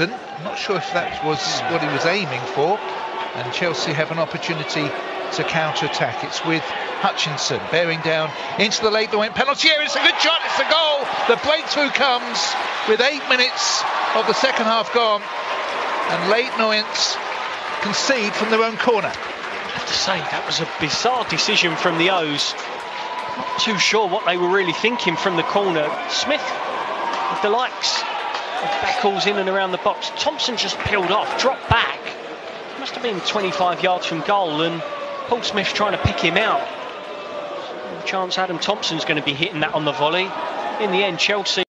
Not sure if that was what he was aiming for. And Chelsea have an opportunity to counter-attack. It's with Hutchinson bearing down into the late point penalty area. It's a good shot. It's a goal. The breakthrough comes with eight minutes of the second half gone. And Leyton Orient concede from their own corner. I have to say, that was a bizarre decision from the O's. Not too sure what they were really thinking from the corner. Smith, with the likes Beckles in and around the box. Thompson just peeled off, dropped back. Must have been 25 yards from goal, and Paul Smith's trying to pick him out. chance Adam Thompson's going to be hitting that on the volley. In the end, Chelsea.